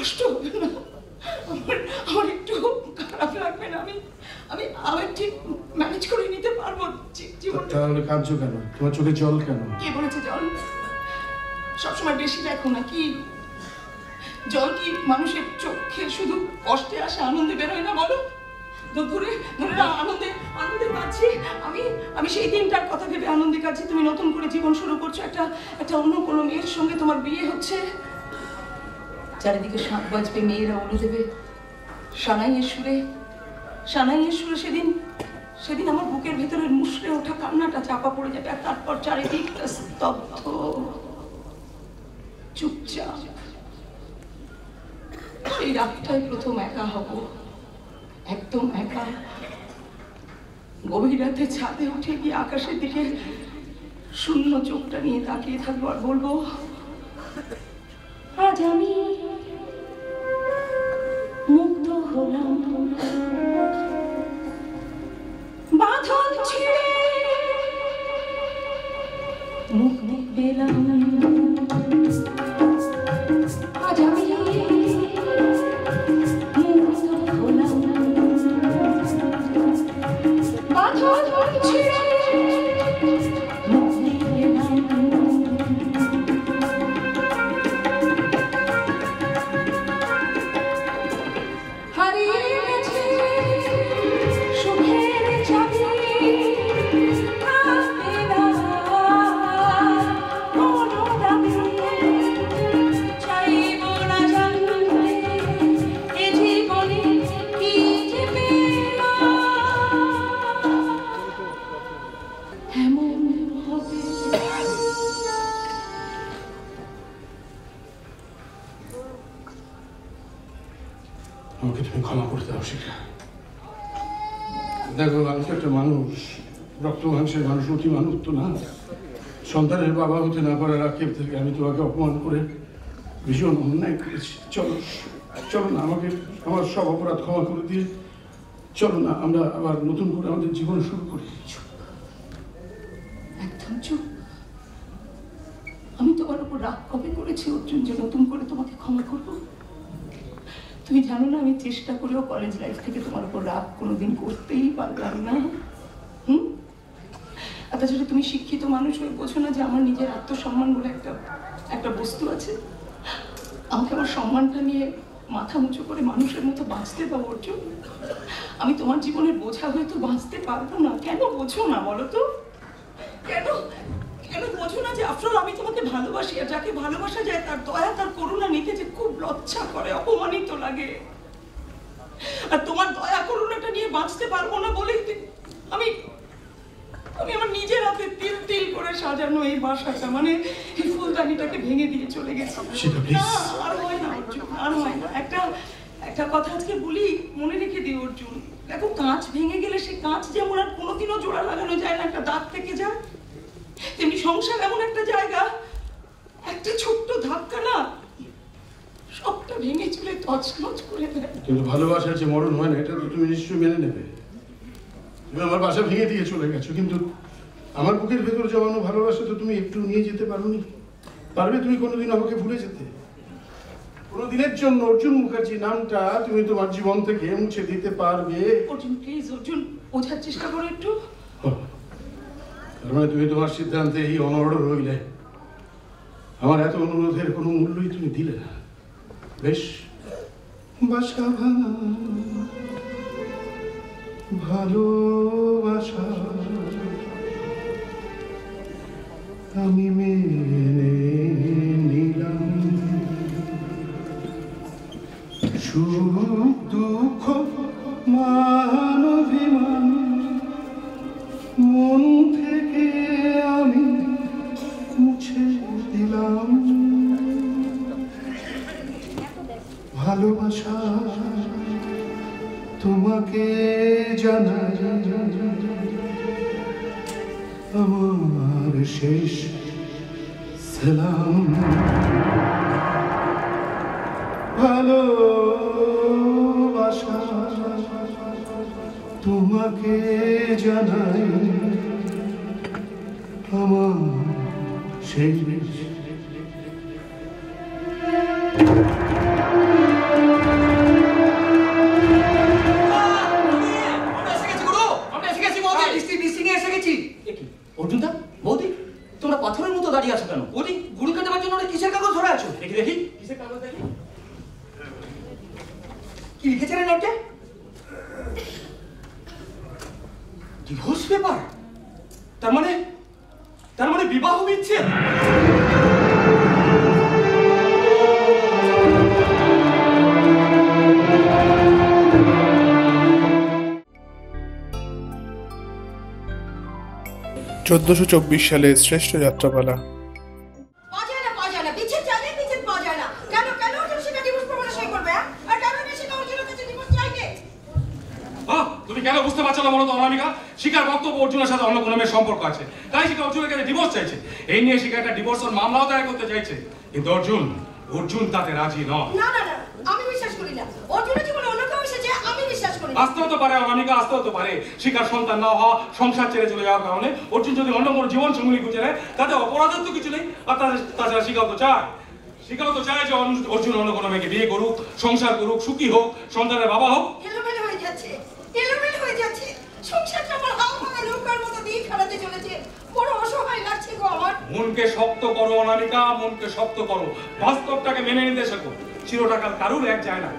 কষ্ট হবে না। আমার আমার একটু খারাপ লাগবে না। আমি আমি আমি ঠিক ম্যানেজ করে নিতে পারব তাহলে কাঁদছো কেন? তোমার চোখে জল কেন? কে বলেছে জল? সবসময় বেশি দেখো না কি? জল কি মানুষের চোখে শুধু কষ্টে আসে আনন্দে বেরোয় না বলো? দুপুরে ধরে আনন্দে আনন্দে কাটছি আমি আমি সেই দিনটার কথা ভেবে আনন্দে কাটছি তুমি নতুন করে জীবন শুরু করছ। একটা একটা অন্য কোনো মেয়ের সঙ্গে তোমার বিয়ে হচ্ছে। চারিদিকে বাজবে মেয়েরা উলু দেবে। সানাইয়ের সুরে সানাইয়ের সুরে সেদিন সেদিন আমার বুকের ভেতরে মুশড়ে ওঠা কান্নাটা চাপা পড়ে যাবে আর তারপর চারিদিকটা স্তব্ধ। চুপচাপ। সেই রাতটাই প্রথম একা হব, একদম একা। গভীর রাতে ছাদে উঠে গিয়ে আকাশের দিকে শূন্য চোখটা নিয়ে তাকিয়ে থাকব আর বলব আজ আমি মুগ্ধ হলাম। বাঁধন ছিঁড়ে মুক্তি পেলাম। আক্ষেপ থেকে আমি তোমাকে অপমান করে ভীষণ অন্যায় করেছি। চলো চলো না, আমাকে আমার সব অপরাধ ক্ষমা করে দিয়ে চলো না, আমরা আবার নতুন করে আমাদের জীবন শুরু করি। একদম চুপ। আমি তোমার উপর রাগ কবে করেছি, অর্জুন, যে নতুন করে তোমাকে ক্ষমা করব? তুমি জানো না, আমি চেষ্টা করেও কলেজ লাইফ থেকে তোমার উপর রাগ কোনোদিন করতেই পারলাম না। হুম? তাছাড়া তুমি শিক্ষিত মানুষ হয়ে বোঝো না যে আমার নিজের আত্মসম্মান বলে একটা একটা বস্তু আছে? আমাকে আমার সম্মানটা নিয়ে মাথা উঁচু করে মানুষের মতো বাঁচতে দাও, অর্জুন। আমি তোমার জীবনের বোঝা হয়তো বাঁচতে পারব না। কেন বোঝো না, বলো তো? কেন? কেন বোঝো না যে আফটার আমি তোমাকে ভালোবাসি আর যাকে ভালোবাসা যায় তার দয়া, তার করুণা নিতে যে খুব লজ্জা করে, অপমানিত লাগে। আর তোমার দয়া করুণাটা নিয়ে বাঁচতে পারব না বলেই আমি আমি আমার নিজের হাতে তিল তিল করে সাজানো এই বাসাটা মানে এই ফুলদানিটাকে ভেঙে দিয়ে চলে গেছি। আর হয় না অর্জুন আর হয় না। একটা একটা কথা আজকে বলি মনে রেখে দিও অর্জুন। দেখো কাঁচ ভেঙে গেলে সে কাঁচ যেমন আর কোনোদিনও জোড়া লাগানো যায় না একটা দাগ থেকে যায়। তেমনি সংসার এমন একটা জায়গা একটা ছোট্ট ধাক্কা না সবটা ভেঙে চুলে তছনছ করে দেয়। কিন্তু ভালোবাসার যে মরণ হয় না এটা তো তুমি নিশ্চয়ই মেনে নেবে। তুমি আমার বাসা ভেঙে দিয়ে চলে গেছো। কিন্তু আমার বুকের ভেতর জমানো ভালোবাসা তো তুমি একটু নিয়ে যেতে পারোনি। পারবে তুমি কোনোদিন আমাকে ভুলে যেতে। কোনোদিনের জন্য অর্জুন মুখার্জি নামটা তুমি তোমার জীবন থেকে মুছে দিতে পারবে। অর্জুন প্লিজ অর্জুন বোঝার চেষ্টা করো একটু। ও, তার মানে তুমি তোমার সিদ্ধান্তে এই অনড় রইলে। আমার এত অনুরোধের কোনো মূল্যই তুমি দিলে না। বেশ। বাসা ভালোবাসা। আমি অর্জুনের কাছে ডিভোর্স চাইবে আহ, তুমি কেন বুঝতে পারছ না বলো তো অনামিকা? শিকার বক্তব্য অর্জুনের সাথে অন্য কোনো মেয়ের সম্পর্ক আছে। তাই শিকার অর্জুনের কাছে ডিভোর্স চাইছে। এই নিয়ে শিকার একটা ডিভোর্সের মামলাও দায়ের করতে চাইছে। কিন্তু অর্জুন অর্জুন তাতে রাজি নয়। না না না আমি বিশ্বাস করি না অর্জুনের জীবনে অন্য কেউ এসেছে আমি বিশ্বাস করি না আসতে হতে পারে অনামিকা আসতে হতে পারে। শিকার সন্তান না হওয়া সংসার ছেড়ে চলে যাওয়ার কারণে। অর্জুন যদি অন্য কোনো জীবন সঙ্গী খুঁজে নেয় তাতে অপরাধের তো কিছু নেই। আর তাছাড়া শিকাও তো চায়। শিকাও তো চায় যে অর্জুন অন্য কোনো মেয়েকে বিয়ে করুক সংসার করুক সুখী হোক সন্তানের বাবা হোক। এলোমেলো হয়ে যাচ্ছে। এলোমেলো হয়ে যাচ্ছে। সংসারটা আমার হাল ভাঙা নৌকার মতো দিক হারাতে চলেছে। বড় অসহায় লাগছে গো আমার। মনকে শক্ত করো অনামিকা মনকে শক্ত করো। বাস্তবটাকে মেনে নিতে শেখো। চিরটাকাল কারুর এক যায় না।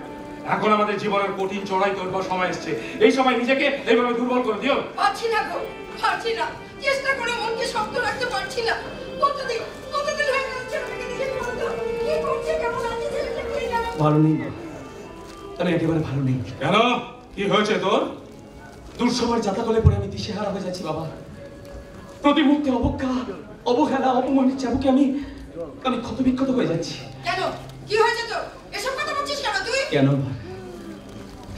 এখন আমাদের জীবনের কঠিন চড়াই করবার সময় এসছে। এই সময় নিজেকে এইভাবে দুর্বল করে দিও। পারছি না গো পারছি না। চেষ্টা করে মনকে শক্ত রাখতে পারছি না। কতদিন কতদিন হয়ে গেল ছেলেটাকে দেখে বলতো কি করছে কেমন আছে ছেলেটা কে জানে? ভালো নেই বাবা। আমি একেবারে ভালো নেই। কেন? কি হয়েছে তোর? দুঃসময়ের যাতাকলে পড়ে আমি দিশেহারা হয়ে যাচ্ছি বাবা। প্রতি মুহূর্তে অবজ্ঞা অবহেলা অপমানের চাবুকে আমি আমি ক্ষতবিক্ষত হয়ে যাচ্ছি। কেন? কি হয়েছে তোর? এসব কেন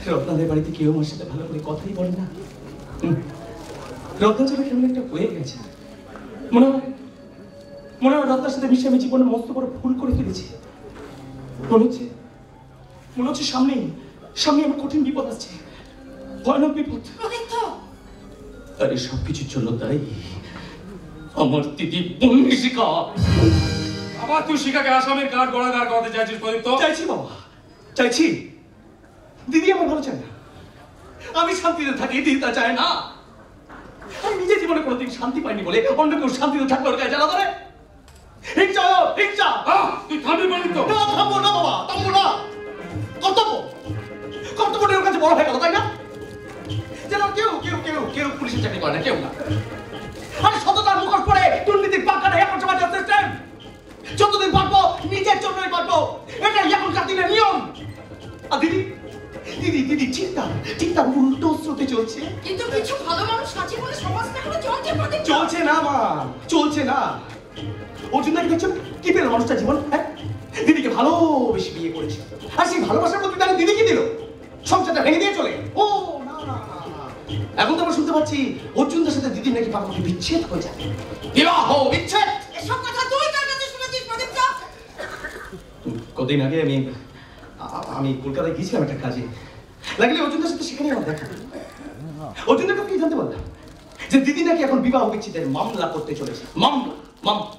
রত্নাদের বাড়িতে কেউ আমার সাথে ভালো করে কথাই বলে না। হুম। রত্না ছাড়া কেমন একটা হয়ে গেছে। মনে হয় মনে হয় রত্নার সাথে মিশে আমি জীবনে মস্ত বড় ভুল করে ফেলেছি। মনে হচ্ছে মনে হচ্ছে সামনেই সামনে আমার কঠিন বিপদ আসছে। ভয়ানক বিপদ। আর এই সব কিছুর জন্য তাই আমার দিদি বন্যিশিকা আবার তুই শিখাকে আসামের কাঠ গড়াগার করাতে চাইছিস প্রদীপ্ত? চাইছি বাবা। চাইছি? দিদি আমার ভালো চায় না। আমি শান্তিতে থাকি দিদি তা চায় না। আমি নিজের জীবনে কোনোদিন শান্তি পাইনি বলে অন্য কেউ শান্তিতে থাকলে ওর গায়ে জ্বালা ধরে। হিংসা হলো, হিংসা। তুই থামবি প্রদীপ্ত না থামবো না বাবা থামবো না। কর্তব্য। কর্তব্যটা ওর কাছে বড় হয়ে গেল তাই না? যেন কেউ কেউ কেউ কেউ পুলিশের চাকরি করে না কেউ না। আরে সততার মুখোশ পরে দুর্নীতির পাক্কা নিজের জন্যই পারব এটাই এখনকার দিনের নিয়ম। আর দিদি দিদি দিদি চিন্তা চিন্তা উল্টো স্রোতে চলছে। কিন্তু কিছু ভালো মানুষ আছে বলে সমাজটা এখনও চলছে চলছে না মা চলছে না। অর্জুন দেখছ কি পেল মানুষটা জীবন হ্যাঁ? দিদিকে ভালোবেসে বিয়ে করেছে। আর সেই ভালোবাসার প্রতি তাহলে দিদি কি দিল? সংসারটা ভেঙে দিয়ে চলে। ও। এখন তো আমরা শুনতে পাচ্ছি অর্জুনদের সাথে দিদি নাকি পাকাপাকি বিচ্ছেদ হয়ে যাবে বিবাহ বিচ্ছেদ! এসব কথা তুই কার কাছে শুনেছিস প্রদীপ্ত কদিন আগে আমি আমি কলকাতায় গিয়েছিলাম একটা কাজে। লাগলে অর্জুনদের সাথে সেখানে আমার দেখা। অর্জুনদের কাছে জানতে পারলাম? যে দিদি নাকি এখন বিবাহ বিচ্ছেদের মামলা করতে চলেছে। মামলা মামলা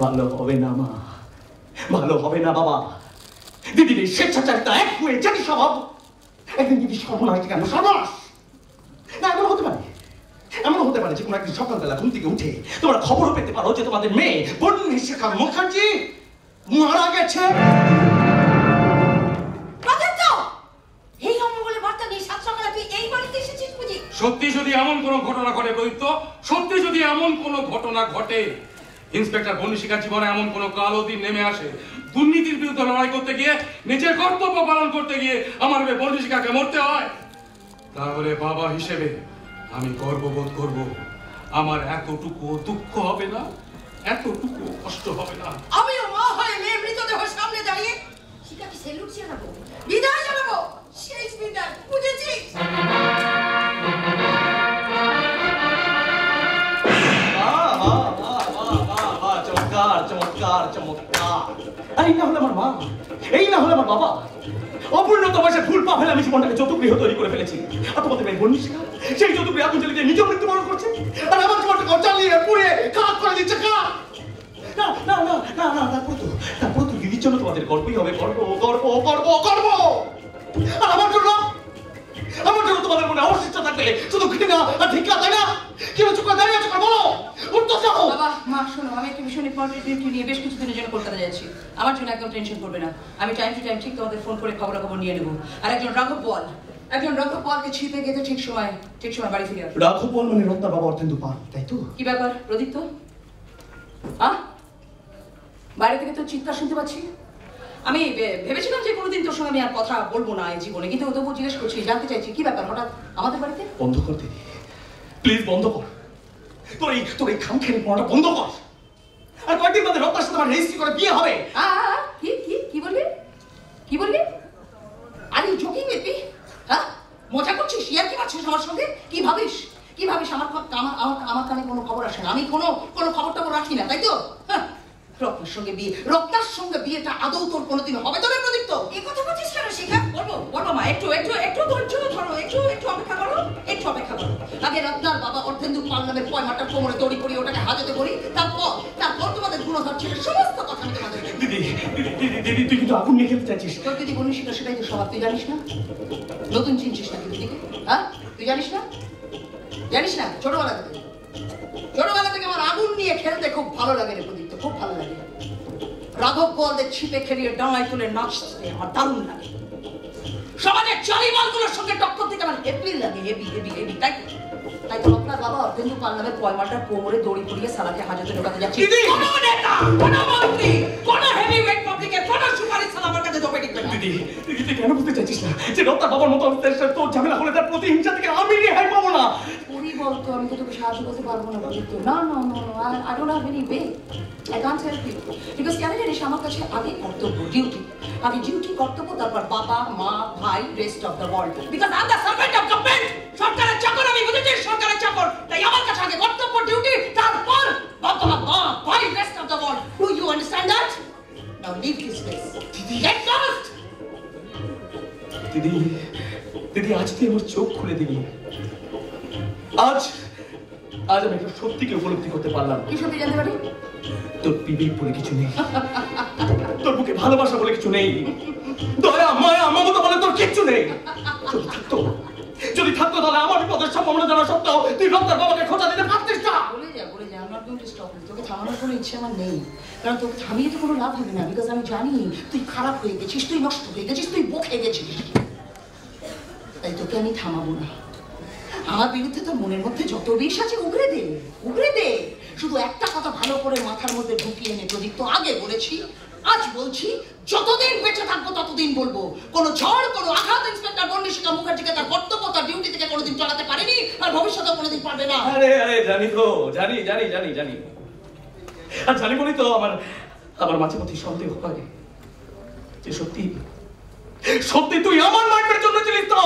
ভালো হবে না, মা। ভালো হবে না, বাবা। দিদির এই স্বেচ্ছাচারিতা এক হয়ে জাতি স্বভাব একদিন দিদি সর্বনাশ কেন সর্বনাশ। না, এমন হতে পারে। এমন হতে পারে যে কোনো একদিন সকালবেলা ঘুম থেকে উঠে তোমরা খবরও পেতে পারো যে তোমাদের মেয়ে বন্যিশিখা মুখার্জি মারা গেছে। প্রদীপ্ত এই অমঙ্গলে বার্তা নিয়ে সাত সকালে তুই এই বাড়িতে এসেছিস বুঝি? সত্যি যদি এমন কোনো ঘটনা ঘটে প্রদীপ্ত সত্যি যদি এমন কোনো ঘটনা ঘটে ইন্সপেক্টর বন্যশিকার জীবনে এমন কোনো কালো দিন নেমে আসে দুর্নীতির বিরুদ্ধে লড়াই করতে গিয়ে নিজের কর্তব্য পালন করতে গিয়ে আমার মেয়ে বন্যশিকাকে মরতে হয় তাহলে বাবা হিসেবে আমি গর্ববোধ করব। আমার এতটুকু দুঃখ হবে না এতটুকু কষ্ট হবে না। আমিও মা হয়ে মেয়ে মৃতদেহ সামনে দাঁড়িয়ে শিকাকে সেলুট জানাব বিদায় জানাব শেষ বিদায় বুঝেছিস চমৎকার চমৎকার চমৎকার। এই না হলে আমার মা এই না হলে আমার বাবা। অপূর্ণত বয়সে ভুল পা ফেলে আমি জীবনটাকে চতুর্গৃহ তৈরি করে ফেলেছি। আর তোমাদের মেয়ে শিখা সেই চতুর্গৃহ আগুন জ্বালিয়ে নিজেও মৃত্যুবরণ করছে। আর আমার জীবনটাকে চালিয়ে পুড়ে কাজ করে দিচ্ছে না না না না না না, তারপর তো তারপর তো দিদির জন্য তোমাদের গর্বই হবে গর্ব গর্ব গর্ব গর্ব! তোমাদের মনে অবশিষ্ট থাকবে শুধু ঘৃণা আর ধিক্কা তাই না? কি চুপ করে দাঁড়িয়ে আছো বলো! উঠতে চাও বাবা মা শোনো আমি একটা ভীষণ ইম্পর্টেন্ট ডিউটি নিয়ে বেশ কিছুদিনের জন্য কলকাতা যাচ্ছি। আমার জন্য একদম টেনশন করবে না। আমি টাইম টু টাইম ঠিক তোমাদের ফোন করে খবরাখবর নিয়ে নেব। আর একজন রাঘব বল একজন রাঘব বলকে ছিপে গেতে ঠিক সময় ঠিক সময় বাড়ি ফিরে আসবে। রাঘব বল মানে বাবা অর্থেন্দু পাল তাই তো? কি ব্যাপার প্রদীপ্ত আহ? বাইরে থেকে তো চিৎকার শুনতে পাচ্ছি? আমি ভেবেছিলাম যে কোনোদিন তোর সঙ্গে আমি আর কথা বলব না এই জীবনে কিন্তু তবু জিজ্ঞেস করছি জানতে চাইছি কি ব্যাপার হঠাৎ আমাদের বাড়িতে? বন্ধ কর দিদি। প্লিজ বন্ধ কর। তোর এই তোর এই খামখেরি পড়াটা বন্ধ কর। আর কয়েকদিন বাদে রত্নার সাথে আমার রেজিস্ট্রি করে বিয়ে হবে। কি কি কি বললি? কি বললি? আর ইউ জোকিং উইথ হ্যাঁ মজা করছিস? ইয়ার কি পাচ্ছিস আমার সঙ্গে? কি ভাবিস? কি ভাবিস? আমার আমার আমার আমার কানে কোনো খবর আসে না। আমি কোনো কোনো খবর টবর রাখি না তাই তো? হ্যাঁ। রত্নার সঙ্গে বিয়ে রত্নার সঙ্গে বিয়েটা আদৌ তোর কোনোদিন হবে তবে প্রদীপ্ত এই কথা বলছিস কেন শিখা? বলব বলব মা একটু একটু একটু ধৈর্য ধরো একটু একটু অপেক্ষা করো একটু অপেক্ষা করো। আগে রত্নার বাবা অর্ধেন্দু পাল নামের পয়মাটা কোমরে দড়ি করি ওটাকে হাজতে করি তারপর তারপর তোমাদের গুণধর ছেলে সমস্ত কথা আমি তোমাদের দিদি দিদি দিদি দিদি তুই কিন্তু আগুন নিয়ে খেলতে চাইছিস। তোর যদি বলিস সেটা সেটাই তো স্বভাব তুই জানিস না? নতুন চিনছিস না কিন্তু হ্যাঁ? তুই জানিস না? জানিস না? ছোটবেলা থেকে। ছোটবেলা থেকে আমার আগুন নিয়ে খেলতে খুব ভালো লাগে রে প্রদীপ্ত খুব ভালো লাগে। রাঘব বলদের ছিপে খেলিয়ে ডাঙায় তুলে নাচতে আমার দারুণ লাগে। সমাজের চালিমালগুলোর সঙ্গে টক্কর দিতে আমার হেভি লাগে হেভি হেভি হেভি তাই তাই তো আপনার বাবা অর্ধেন্দু পাল নামের পয়মাটার কোমরে দড়ি পরিয়ে সালাকে হাজতে ঢোকাতে যাচ্ছে! কোনো নেতা কোনো মন্ত্রী কোনো হেভি ওয়েট পাবলিকের কোনো সুপারিশ ছাড়া আমার কাছে জমে টিকবে না দিদি দিদি কেন বুঝতে চাইছিস না? যে রত্নার বাবার মতো অবস্থায় তোর ঝামেলা হলে তার প্রতিহিংসা থেকে আমি রেহাই পাবো না। পুরি বলতো আমি তো তোকে সাহায্য করতে পারব না বলিত না না না I don't have any way I can't help you because কেন জানিস আমার কাছে আগে কর্তব্য ডিউটি আগে ডিউটি কর্তব্য তারপর বাবা মা ভাই rest of the world because I am the servant of government সরকারের চাকর আমি বুঝেছি সরকারের চাকর। তাই আমার কাছে আগে কর্তব্য ডিউটি তারপর বাবা মা ভাই rest of the world do you understand that now leave this place get lost দিদি দিদি আজ তুই আমার চোখ খুলে দিলি। আজ আজ আমি একটা সত্যিকে উপলব্ধি করতে পারলাম। কি সত্যি জানতে পারি? তোর বিবেক বলে কিছু নেই। তোর বুকে ভালোবাসা বলে কিছু নেই। দয়া মায়া মমতা বলে তোর কিচ্ছু নেই। যদি থাকতো যদি থাকতো তাহলে আমার বিপদের সম্ভাবনা জানা সত্ত্বেও তুই রক্তার বাবাকে খোঁজা দিতে পারতিস বলে যা আমার কিন্তু তোকে থামানোর কোনো ইচ্ছে আমার নেই। কারণ তোকে থামিয়ে তো কোনো লাভ হবে না। বিকজ আমি জানি তুই খারাপ হয়ে গেছিস, তুই নষ্ট হয়ে গেছিস, তুই বকে গেছিস। তাই তোকে আমি থামাবো না। আমার বিরুদ্ধে তোর মনের মধ্যে যত বিষ আছে উগড়ে দে উগড়ে দে। শুধু একটা কথা ভালো করে মাথার মধ্যে ঢুকিয়ে নে। প্রদীপ তো আগে বলেছি আজ বলছি, যতদিন বেঁচে থাকব ততদিন বলব। কোনো ঝড়, কোনো আঘাত, ইন্সপেক্টর বন্ডিশিকা মুখার্জিকে তার কর্তব্য, তার ডিউটি থেকে কোনোদিন চালাতে পারেনি, আর ভবিষ্যতে কোনোদিন পারবে না। আরে আরে, জানি তো, জানি জানি জানি জানি। আর জানি বলি তো আমার আমার মাঝে মধ্যে সন্দেহ হয় যে সত্যি সত্যি তুই আমার লাইফের জন্য ছিলিস তো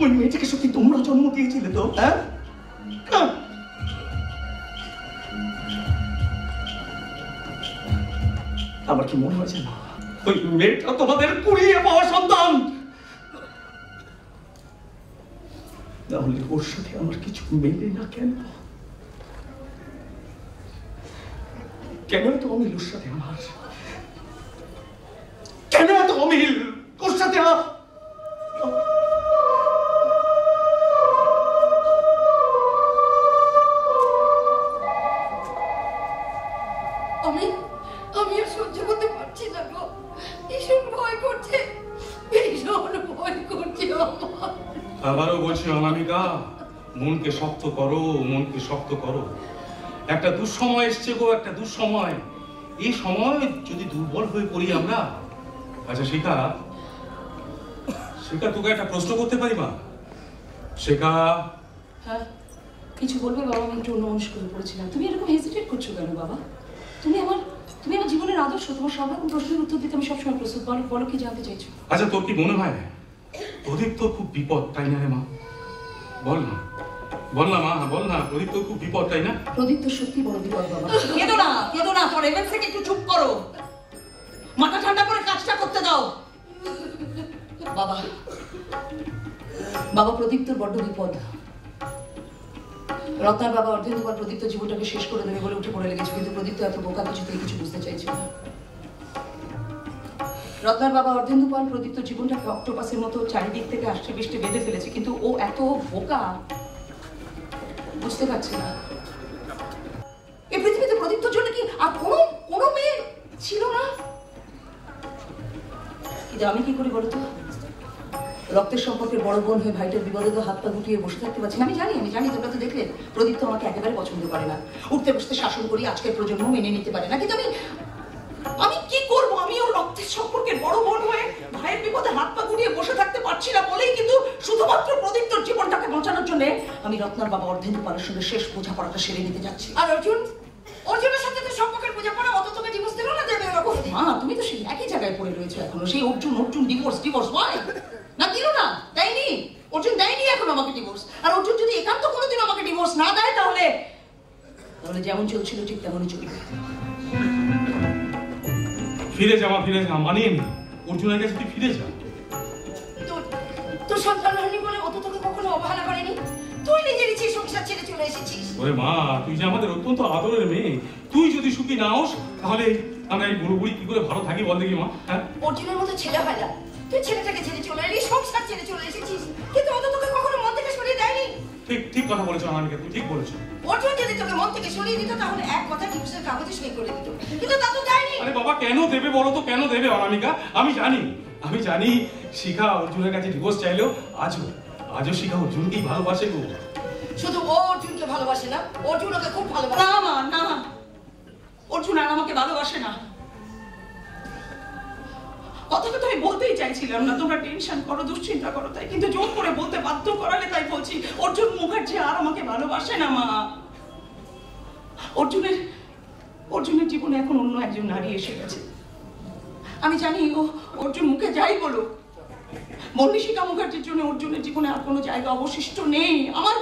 ওই মেয়েটাকে সত্যি তোমরা জন্ম দিয়েছিলে তো হ্যাঁ? হ্যাঁ? আমার কি মনে হয়েছে না? ওই মেয়েটা তোমাদের কুড়িয়ে পাওয়া সন্তান। তাহলে ওর সাথে আমার কিছু মেলে না কেন? কেন এত অমিল ওর সাথে আমার? করো মনকে শক্ত করো। একটা দুঃসময় এসছে গো একটা দুঃসময়। এই সময় যদি দুর্বল হয়ে পড়ি আমরা? আচ্ছা শিখা। শিখা তোকে একটা প্রশ্ন করতে পারি মা? শেখা। হ্যাঁ কিছু বলবে? বাবা আমি একটু অন্যমনস্ক হয়ে পড়েছিলাম। তুমি এরকম হেজিটেট করছ কেন বাবা? তুমি আমার তুমি আমার জীবনের আদর্শ তোমার সব রকম প্রশ্নের উত্তর দিতে আমি সবসময় প্রস্তুত। বলো বলো কি জানতে চাইছো? আচ্ছা তোর কি মনে হয়? প্রদীপ তো খুব বিপদ তাই না রে মা? বল না বল না মা বল না প্রদীপ তো খুব বিপদ তাই না? প্রদীপ তো সত্যি বড় বিপদ বাবা। কেঁদো না কেঁদো না ফর এভেন থেকে একটু চুপ করো। মাথা ঠান্ডা করে কাজটা করতে দাও। বাবা বাবা প্রদীপ তোর বড্ড বিপদ। রত্নার বাবা অর্ধেক দুবার প্রদীপ তো জীবনটাকে শেষ করে দেবে বলে উঠে পড়ে লেগেছে কিন্তু প্রদীপ তো এত বোকা কিছুতেই কিছু বুঝতে চাইছে না। রত্নার বাবা অর্ধেন্দু পাল প্রদীপ তো জীবনটাকে অক্টোপাসের মতো চারিদিক থেকে আষ্টে পৃষ্ঠে বেঁধে ফেলেছে কিন্তু ও এত বোকা বুঝতে পারছে না। এই পৃথিবীতে প্রদীপ্তর জন্য কি আর কোনো কোনো মেয়ে ছিল না? কিন্তু আমি কি করি বলতো রক্তের সম্পর্কে বড় বোন হয়ে ভাইটার বিপদে তো হাত পা গুটিয়ে বসে থাকতে পারছি আমি জানি আমি জানি, তোমরা তো দেখলে প্রদীপ তো আমাকে একেবারে পছন্দ করে না। উঠতে বসতে শাসন করি, আজকের প্রজন্ম মেনে নিতে পারে না। কিন্তু আমি আমি কি করব? আমি ওর রক্তের সম্পর্কে বড় বোন হয়ে ভাইয়ের বিপদে হাত পা গুটিয়ে বসে থাকতে পারছি না বলেই কিন্তু শুধুমাত্র প্রদীপ তোর জীবনটাকে বাঁচানোর জন্য আমি রত্নার বাবা অর্ধেন্দু পালের সঙ্গে শেষ বোঝাপড়াটা সেরে নিতে যাচ্ছি। আর অর্জুন অর্জুনের সাথে তো সম্পর্কের বোঝাপড়া অত তোকে ডিভোর্স দিল না দেবে মা তুমি তো সেই একই জায়গায় পড়ে রয়েছো এখনও। সেই অর্জুন অর্জুন ডিভোর্স ডিভোর্স হয় না দিল না দেয়নি। অর্জুন দেয়নি এখন আমাকে ডিভোর্স আর অর্জুন যদি একান্ত কোনোদিন আমাকে ডিভোর্স না দেয় তাহলে তাহলে যেমন চলছিল ঠিক তেমনই চলবে। ফিরে যা মা ফিরে যা। মানিয়ে নি অর্জুনের কাছে তুই ফিরে যা। তোর তোর সন্তান হয়নি বলে অত তোকে কখনো অবহেলা করেনি? তুই নিজের ইচ্ছে সংসার ছেড়ে চলে এসেছিস। ওরে মা তুই যে আমাদের অত্যন্ত আদরের মেয়ে তুই যদি সুখী না হোস তাহলে আমরা এই বুড়ো বুড়ি কি করে ভালো থাকি বল দেখি মা হ্যাঁ? অর্জুনের মতো ছেলে হয় না। তুই ছেলেটাকে ছেড়ে চলে এলি সংসার ছেড়ে চলে এসেছিস। কিন্তু অত তোকে কখনো মন থেকে সরিয়ে দেয়নি ঠিক ঠিক কথা বলেছ আমাকে তুই ঠিক বলেছ। অর্জুন যদি তোকে মন থেকে সরিয়ে দিত তাহলে এক কথা ডিভোর্সের কাগজে সই করে দিত। কিন্তু তা তো দেয়নি। আরে বাবা কেন দেবে বলো তো কেন দেবে অনামিকা? আমি জানি আমি জানি শিখা অর্জুনের কাছে ডিভোর্স চাইলেও আজও আজও শিখা অর্জুনকেই ভালোবাসে গো। শুধু ও অর্জুনকে ভালোবাসে না অর্জুন ওকে খুব ভালোবাসে। না মা না। অর্জুন আর আমাকে ভালোবাসে না। কথাটা তো আমি বলতেই চাইছিলাম না। তোমরা টেনশন করো, দুশ্চিন্তা করো, তাই কিন্তু জোর করে বলতে বাধ্য করালে তাই বলছি, অর্জুন মুখার্জি আর আমাকে ভালোবাসে না, মা। অর্জুনের অর্জুনের জীবনে এখন অন্য একজন নারী এসে গেছে। আমি জানি ও অর্জুন মুখে যাই বলুক। মনীষিকা মুখার্জির জন্য অর্জুনের জীবনে আর কোনো জায়গা অবশিষ্ট নেই। আমার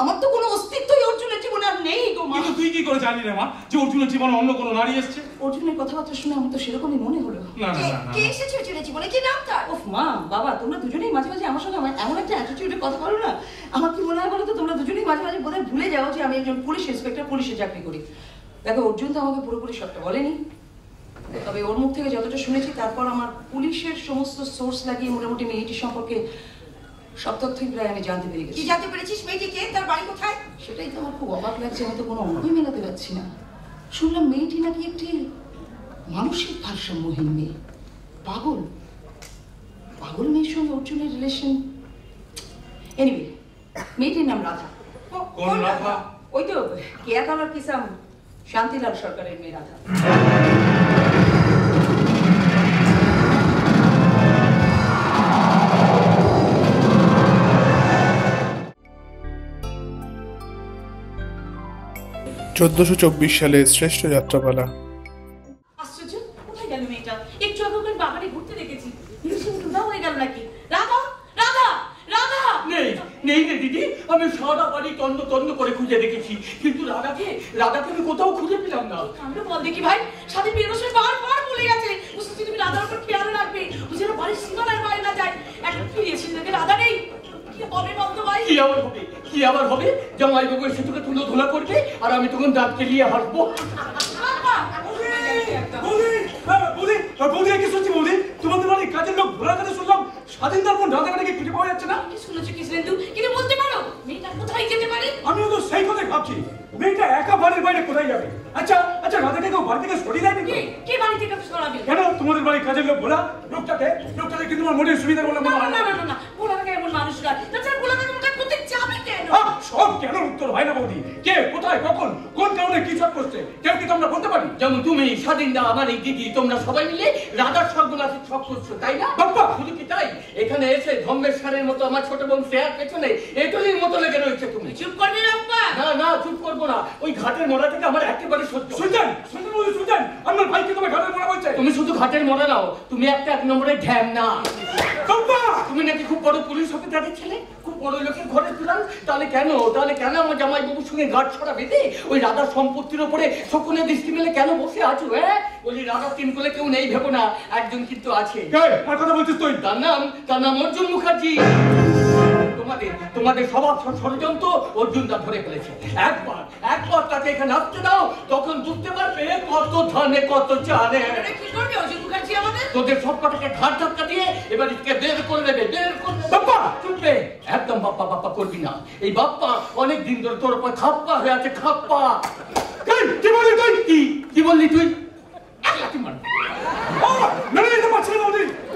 আমার তো কোনো অস্তিত্বই অর্জুনের জীবনে আর নেই গো মা। কিন্তু তুই কি করে জানি রে মা যে অর্জুনের জীবনে অন্য কোনো নারী এসছে? অর্জুনের কথাবার্তা শুনে আমার তো সেরকমই মনে হলো। না না না না কে এসেছে অর্জুনের জীবনে? কি নাম তার? ওফ মা বাবা তোমরা দুজনেই মাঝে মাঝে আমার সঙ্গে আমার এমন একটা অ্যাটিটিউডে কথা বলো না। আমার কি মনে হয় বলো তো তোমরা দুজনেই মাঝে মাঝে বোধহয় ভুলে যাও যে আমি একজন পুলিশ ইন্সপেক্টর পুলিশে চাকরি করি। দেখো অর্জুন তো আমাকে পুরোপুরি সবটা বলেনি। তবে ওর মুখ থেকে যতটা শুনেছি তারপর আমার পুলিশের সমস্ত সোর্স লাগিয়ে মোটামুটি মেয়েটি সম্পর্কে সব তথ্যই প্রায় আমি জানতে পেরে কি জানতে পেরেছিস মেয়েটি কে তার বাড়ি কোথায়? সেটাই তো আমার খুব অবাক লাগছে আমি তো কোনো মেলাতে পারছি না। শুনলাম মেয়েটি নাকি একটি মানসিক ভারসাম্যহীন মেয়ে। পাগল। পাগল মেয়ের সঙ্গে অর্জুনের রিলেশন এনিওয়ে মেয়েটির নাম রাধা। কোন রাধা? ওই তো কেয়া কালার কিসাম শান্তিলাল সরকারের মেয়ে রাধা। চোদ্দশো চব্বিশ সালে শ্রেষ্ঠ যাত্রাপালা। আশ্চর্য কোথায় গেল মেয়েটা? একটু আগে ওকে বাগানে ঘুরতে দেখেছি। ভীষণ উদাও হয়ে গেল নাকি? রাধা রাধা রাধা! নেই নেই রে দিদি আমি সারা বাড়ি তন্ন তন্ন করে খুঁজে দেখেছি। কিন্তু রাধাকে রাধাকে আমি কোথাও খুঁজে পেলাম না। কাণ্ড বল দেখি ভাই সাথে বেরোর সময় বারবার বলে গেছে। বুঝতে তুমি রাধার উপর খেয়াল রাখবে। যেন বাড়ির সীমানার বাইরে না যায়। এখন ফিরে এসে রাধা নেই। হবে কি আবার হবে? কি আবার হবে? জামাই বাবু এসে তোকে তুলো ধুলা করবে আর আমি তখন দাঁত কেলিয়ে হাসবো বৌদি কি শুনছি বৌদি তোমাদের বাড়ির কাজের লোক ঘোরার কথা শুনলাম স্বাধীন তারপর রাধাকাটাকে খুঁজে পাওয়া যাচ্ছে না? কি শুনেছো কি কিন্তু বলতে পারো মেয়েটা কোথায় যেতে পারে? আমিও তো সেই কথাই ভাবছি। মেয়েটা একা বাড়ির বাইরে কোথায় যাবে? আচ্ছা আচ্ছা রাধাকে কেউ বাড়ি থেকে সরিয়ে দেয়নি? কে? কে বাড়ি থেকে সরাবে? কেন? তোমাদের বাড়ির কাজের লোক ভোলা লোকটাকে? লোকটাকে কিন্তু আমার মনের সুবিধা বলে মনে না হয় না না না না ভোলাকে এমন মানুষ নয় তাছাড়া ভোলাকে ওটা করতে যাবে? সব কেন উত্তর হয় না বৌদি। কে কোথায় কখন কোন কারণে কি সব করছে? কেউ কি তোমরা বলতে পারি? যেমন তুমি স্বাধীন দা আমার এই দিদি তোমরা সবাই মিলে রাধার ছক করছ তাই না? বাপ্পা! শুধু কি তাই? এখানে এসে ধম্মের সারের মতো আমার ছোট বোন শ্রেয়ার পেছনে এটলির মতো লেগে রয়েছে তুমি। চুপ করবি বাপ্পা না না চুপ করব না। ওই ঘাটের মোড়া থেকে আমার একেবারে সহ্য হয় না। সুলতান সুলতান বৌদি সুলতান আপনার ভাইকে তোমার ঘাটের মনে বলছে। তুমি শুধু ঘাটের মোড়া নাও তুমি একটা এক নম্বরের ঢ্যাম না। বড় পুলিশ অফিসারের ছেলে? খুব বড় লোকের ঘরে তুলাম তাহলে কেন? তাহলে কেন আমার জামাই বাবুর সঙ্গে গাঢ় ছড়া বেঁধে ওই রাধার সম্পত্তির ওপরে শকুনের দৃষ্টি মেলে কেন বসে আছো হ্যাঁ? বলি রাধার তিন কোলে কেউ নেই ভেবো না একজন কিন্তু আছে। আর কথা বলছিস তুই? তার নাম তার নাম অর্জুন মুখার্জি। তোমাদের তোমাদের সবার ষড়যন্ত্র অর্জুন দা ধরে ফেলেছে। একবার একবার তাকে এখানে আসতে দাও তখন বুঝতে পারবে কত ধানে কত চালে কি করবে মুখার্জি আমাদের? তোদের সব কটাকে ঘাট ধাক্কা দিয়ে এবার একে বের করে দেবে বের করে বাপ্পা! চুপবে একদম বাপ্পা বাপ্পা করবি না। এই বাপ্পা অনেক দিন ধরে তোর উপর খাপ্পা হয়ে আছে খাপ্পা। কি বলি তুই? কি কি বললি তুই? এক লাথি মার। ও, নিতে না ওদের মেনে নিতে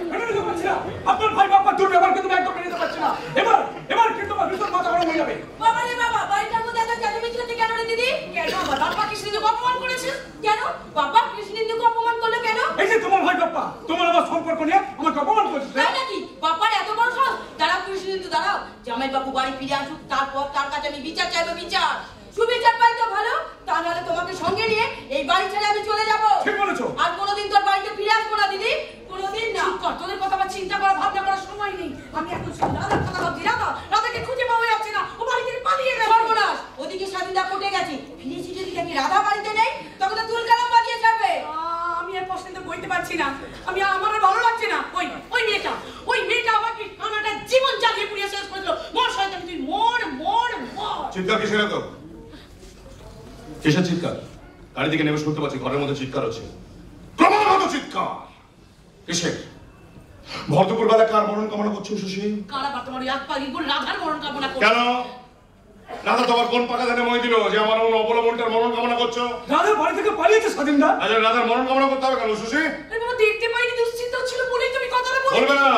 পারছি না। আপনার ভাই বাপ্পা দুর্ব্যবহার কিন্তু একদম মেনে নিতে পারছি না। এবার এবার কিন্তু আমার ভীষণ মাথা গরম হয়ে যাবে। বাবা রে বাবা বাড়িটার মধ্যে এত চেঁচামেচি হচ্ছে কেন রে দিদি? কেন? আমার বাবা কৃষ্ণকে অপমান করেছে। কেন? বাবা কৃষ্ণকে অপমান করল কেন? এই যে তোমার ভাই বাপ্পা তোমার আমার সম্পর্ক নিয়ে আমাকে অপমান করছিস তাই নাকি? বাবার এত বড় সাহস। দাঁড়াও কৃষ্ণেন্দু দাঁড়াও। জামাই বাবু বাড়ি ফিরে আসুক তারপর তার কাছে আমি বিচার চাইব বিচার। সুবিচার পাই তো ভালো তা নাহলে তোমাকে সঙ্গে নিয়ে এই বাড়ি ছেড়ে আমি চলে যাব। ঠিক বলেছ। আর কোনোদিন তোর বাড়িতে ফিরে আসব না দিদি। কোনোদিন না। তোদের কথা আমার চিন্তা করা ভাবনা করার সময় নেই। আমি এখন শুধু রাধার কথা ভাবছি রাধা রাধাকে খুঁজে পাওয়া যাচ্ছে না। ও বাড়ি থেকে পালিয়ে গেছে। সর্বনাশ। ওদিকে স্বাধীনতা কোটে গেছে। ফিরেছি যদি দেখি রাধা বাড়িতে নেই তখন তো তুল কালাম বাজিয়ে ছাড়বে আমি আর পছন্দ বইতে পারছি না। আমি আমার আর ভালো লাগছে না। ওই ওই মেয়েটা ওই মেয়েটা আমাকে আমারটা জীবন জ্বালিয়ে পুড়িয়ে শেষ করেছিল মর শয়তান তুই মর মর মর চিৎকার কিসের এত? কিসের চিৎকার? গাড়ি দিকে নেমে শুনতে পাচ্ছি ঘরের মধ্যে চিৎকার হচ্ছে। ক্রমাগত চিৎকার! কিসের? ভরদুপুর বেলা কার মরণ কামনা করছ শশী? কারা এক পাগি রাধার মরণ কামনা করছে? কেন? রাধা তোমার কোন পাকা ধানে মই দিল যে আমার অবলম্বনটার মরণ কামনা করছ? রাধার বাড়ি থেকে পালিয়েছে স্বাধীনদা? আজ রাধার মরণ কামনা করতে হবে কেন শশী? আরে বাবা দেখতে পাইনি দুশ্চিন্তা ছিল বলেই তুমি কথাটা বলে বলবে না।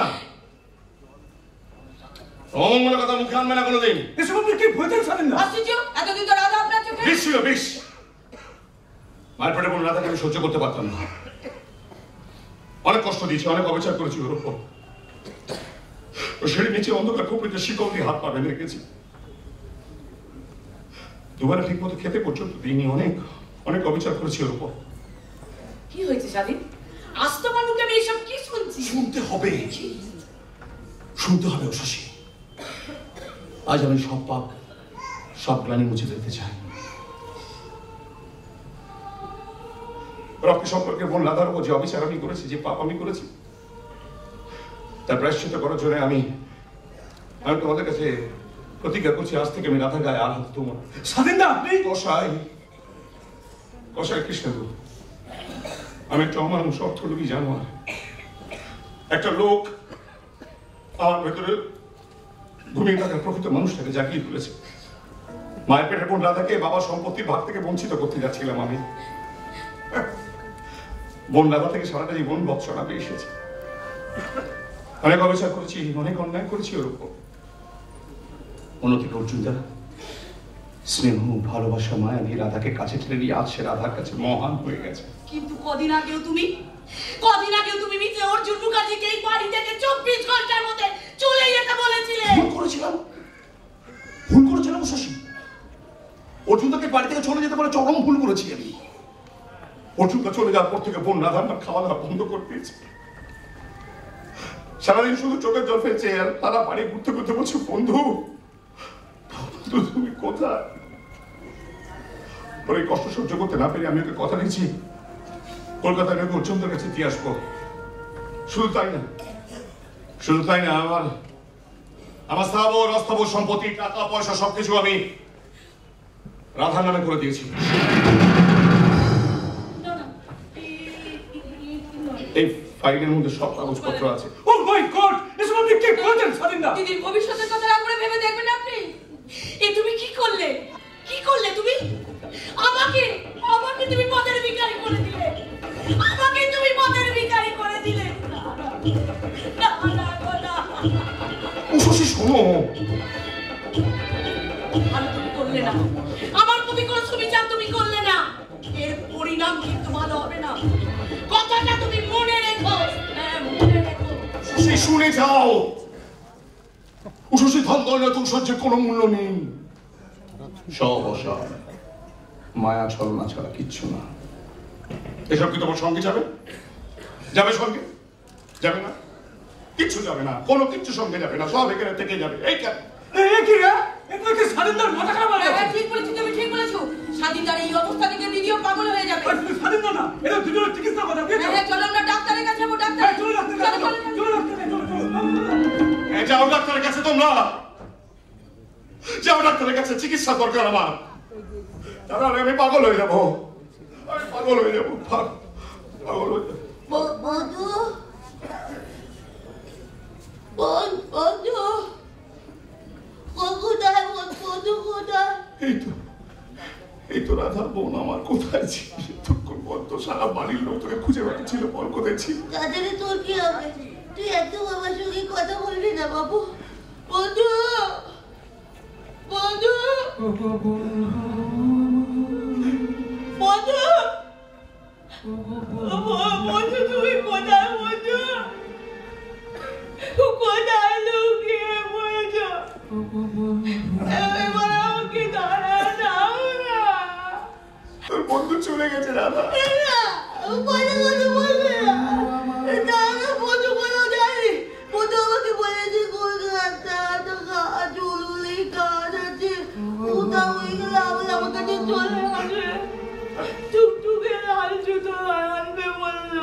অমঙ্গলের কথা মুখে আনবে না কোনোদিন। এসব আপনি কি বলছেন স্বাধীনদা? আশ্চর্য! এতদিন তো রাধা আপনার বিষ ছিল বিষ মায়ের পেটে বোন রাধাকে আমি সহ্য করতে পারতাম না। অনেক কষ্ট দিয়েছি অনেক অবিচার করেছি ওর উপর। ও সিঁড়ির নিচে অন্ধকার খুপড়িতে শিকল দিয়ে হাত পা বেঁধে রেখেছি। দুবারে ঠিক মতো খেতে পর্যন্ত দিইনি অনেক অনেক অবিচার করেছি ওর উপর। কি হয়েছে স্বাধীন তোমার মুখে আমি এইসব কি শুনছি? শুনতে হবে। শুনতে হবে ও শশী। আজ আমি সব পাপ সব গ্লানি মুছে দিতে চাই। রক্ত সম্পর্কে বোন রাধার উপর যে অবিচার আমি করেছি, যে পাপ আমি করেছি, তার প্রায়শ্চিত করার জন্য আমি আমি তোমাদের কাছে প্রতিজ্ঞা করছি, আজ থেকে আমি রাধা গায়ে আর হাত দেবো না। আপনি? কষাই কষাই কৃষ্ণদেব আমি একটা অমানুষ অর্থলোভী জানোয়ার। একটা লোক আমার ভেতরে ঘুমিয়ে থাকা প্রকৃত মানুষটাকে জাগিয়ে তুলেছে। মায়ের পেটের বোন রাধাকে বাবা সম্পত্তির ভাগ থেকে বঞ্চিত করতে যাচ্ছিলাম আমি। বোন রাধা থেকে সারাটা জীবন বৎসনা পেয়ে এসেছে অনেক অবিচার করেছি অনেক অন্যায় করেছি ওর উপর। অন্যদিকে অর্জুন দ্বারা স্নেহ ভালোবাসা মায়া নিয়ে রাধাকে কাছে টেনে নিয়ে আজ সে রাধার কাছে মহান হয়ে গেছে। কিন্তু কদিন আগেও তুমি কদিন আগেও তুমি মিত্র অর্জুন মুখার্জিকে এই বাড়ি থেকে চব্বিশ ঘণ্টার মধ্যে চলে যেতে বলেছিলে। ভুল করেছিলাম। ভুল করেছিলাম শশী। অর্জুন তাকে বাড়ি থেকে চলে যেতে বলে চরম ভুল করেছি আমি। অর্জুনটা চলে যাওয়ার পর থেকে বোন রাধার না খাওয়া দাওয়া বন্ধ করে দিয়েছে। সারাদিন শুধু চোখের জল ফেলছে আর তারা বাড়ি ঘুরতে ঘুরতে বলছে, বন্ধু তুমি কোথায়? এই কষ্ট সহ্য করতে না পেরে আমি ওকে কথা দিয়েছি। কলকাতায় আমি অর্জুনদের কাছে দিয়ে আসব। শুধু তাই না, শুধু তাই না, আমার আমার স্থাবর অস্থাবর সম্পত্তি, টাকা, পয়সা, সবকিছু আমি রাধার নামে করে দিয়েছি। এই ফাইলের মধ্যে সব কাগজপত্র আছে। ও মাই গড এসব আপনি কি বলছেন স্বাধীনদা দিদির ভবিষ্যতের কথা করে ভেবে দেখবেন আপনি? এ তুমি কি করলে? কি করলে তুমি? আমাকে আমাকে তুমি পদের ভিখারি করে দিলে। আমাকে তুমি পদের ভিখারি করে দিলে। না, না, না, শশী শোনো। ভালো তুমি করলে না। আমার প্রতি কোনো সুবিচার তুমি করলে না। এর পরিণাম না কথাটা তুমি মনে রেখো। হ্যাঁ মনে শশী শুনে যাও। ও শশী ধন দৌলত সহ্যের কোনো মূল্য নেই। সব অসার মায়া ছলনা ছাড়া কিচ্ছু না। এসব কি তোমার সঙ্গে যাবে? যাবে সঙ্গে? যাবে না? কিচ্ছু যাবে না। কোনো কিচ্ছু সঙ্গে যাবে না। সব এখানে থেকে যাবে। এই কেন? এ কি রে? এ কি স্বাধীনদার মাথা খারাপ হয়ে গেছে? ঠিক বলেছ তুমি ঠিক বলেছ। স্বাধীনদার এই অবস্থা থেকে দিদিও পাগল হয়ে যাবে। তুই না এটা দুজনের চিকিৎসা কথা বুঝেছ চলো আমরা ডাক্তারের কাছে যাব ডাক্তার। চলো ডাক্তার চলো, চলো, চলো। চলো ডাক্তার চলো যাও ডাক্তারের কাছে তোমরা। যাও ডাক্তারের কাছে চিকিৎসা দরকার আমার। তাহলে আমি পাগল হয়ে যাব। আমি পাগল হয়ে যাব পাগল হয়ে যাব। ব- বন্ধু। বন- বন্ধু। ও কোথায় বন- বন্ধু কোথায়? এই তো। এই তো রাধার বোন আমার কোথায় ছিল? সারা বাড়ির লোক তোকে খুঁজে বেড়াচ্ছিল, বল কোথায় ছিল? তোর কি হবে? তুই সঙ্গে কথা বলবি না, বাবু। বন্ধু! বন্ধু! বন্ধু! বন্ধু তুমি কোথায়, বন্ধু? কোথায় লুকিয়ে বলছো এবার আমাকে না তোর বন্ধু চলে গেছে কথা কথা বলল।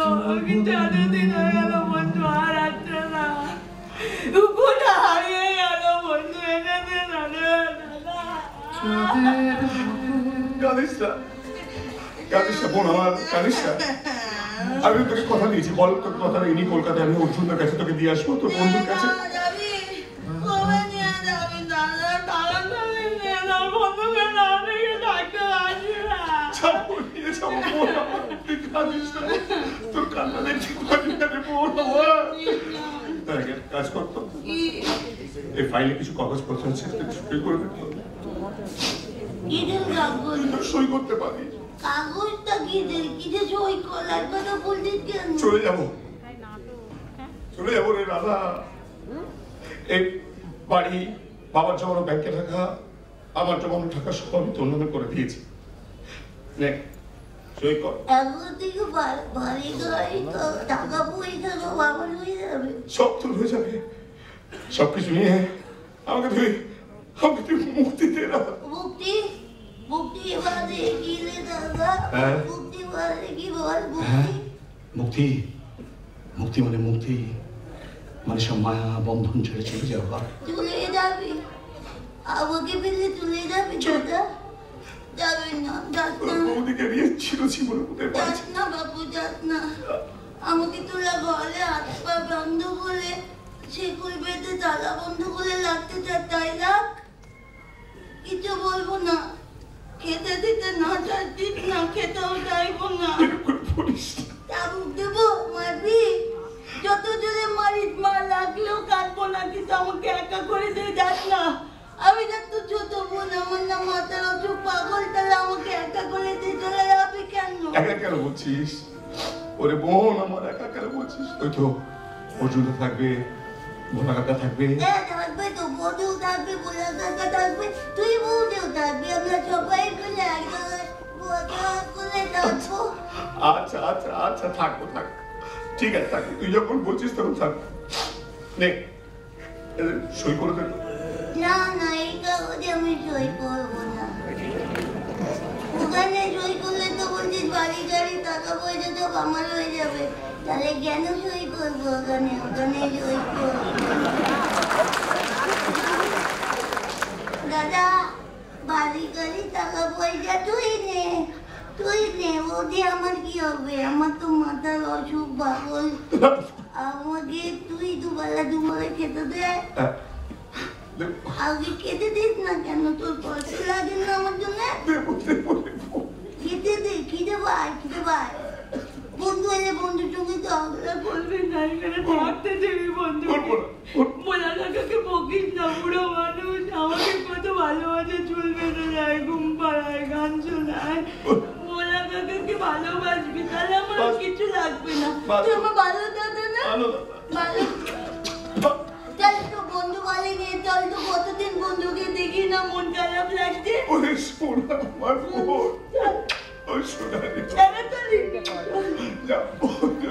কিন্তু এতদিন হয়ে গেল বন্ধু আর আসছে না। কোথায় হারিয়ে গেল বন্ধু এনে দে দাদা। কাঁদিস না। না বোন আমার না আমি তোকে কথা দিয়েছি বল তোর কথা রেখে কলকাতায় আমি অর্জুনের কাছে তোকে দিয়ে আসব তোর বন্ধুর কাছে। কাজ করতো এই ফাইলে কিছু কাগজপত্র আছে সই করে সই করতে পারিস। কাগজটা কিসের কিসে সই করার কথা বলছিস কেন? চলে যাব। চলে যাব রে দাদা এই বাড়ি বাবার জমানো ব্যাংকে টাকা আমার জমানো টাকা সব আমি তোর নামে করে দিয়েছি। নে সই কর। এখন থেকে বাড়ি গাড়ি টাকা পয়সা সব আমার হয়ে যাবে? সব তোর হয়ে যাবে। সবকিছু নিয়ে আমাকে তুই আমাকে তুই মুক্তি দে না। মুক্তি? মুক্তি হ্যাঁ। মুক্তি বল হ্যাঁ মুক্তি? মুক্তি মানে মুক্তি? মানে সব মায়া বন্ধন ছেড়ে চলে যাওয়া চলে যাবি। আমাকে ফেলে চলে যাবি দাদা। যাবি না যাস তোর না বৌদিকে নিয়ে যাস না বাবু যাস না। আমাকে তোরা ঘরে হাত পা বন্ধ করে শিকুল বেঁধে তালা বন্ধ করে রাখতে চাস তাই রাখ কিছু বলব না। খেতে দিতে না চাচ্ছিস না খেতেও চাইব না। চাবুক দেবো মারবি? যত জোরে মারিস মা লাগলেও কাটবো না কিন্তু আমাকে একা করে দিয়ে যাস না। আমি না তো ছোট বোন আমার না মাথার অসুখ পাগল তাহলে আমাকে একা করে দিয়ে চলে যাবে কেন? একা কেন বলছিস? ওরে বোন আমার একা কেন বলছিস? ওই তো অর্জুন থাকবে। ভোলা কাকা থাকবে থাকবে তো বধু থাকবে কাকা থাকবে তুই বউদেও থাকবি আমরা সবাই মিলে আচ্ছা আচ্ছা আচ্ছা থাকব থাক। ঠিক আছে থাক তুই যখন বলছিস তখন থাক। নে সই করে দে। না না এই কাগজে আমি সই করব না। ওখানে সই করলে তো বলছিস বাড়ি গাড়ি টাকা পয়সা সব আমার হয়ে যাবে। তাহলে কেন সই করব ওখানে ওখানে সই দাদা, বাড়ি গাড়ি টাকা পয়সা তুই নে তুই নে ওতে আমার কি হবে আমার তো মাথার অসুখ পাগল আমাকে তুই দুবেলা দুবেলা খেতে দে। আগে খেতে দিস না কেন তোর কষ্ট লাগে না আমার জন্য। খেতে দে, খিদে পায় খিদে পায় বন্ধু এলে বন্ধুর সঙ্গে ঝগড়া করবি না এখানে থাকতে দেবি বন্ধু। করব না, করব মোলা কাকাকে বকিস না বুড়ো মানুষ। আমাকে কত ভালোবাসে চুল বেঁধে যায় ঘুম পাড়ায় গান শোনায়। মোলা কাকাকে ভালোবাসবি? তাহলে আমার কিছু লাগবে না। তুই আমার ভালো দাদা না। ভালো। ভালো চল তো বন্ধু বলে নিয়ে চল তো কতদিন বন্ধুকে দেখি না মন খারাপ লাগছে। ওরে সোনা আমার বোন ওই সোনা রে তাড়াতাড়ি যা বন্ধু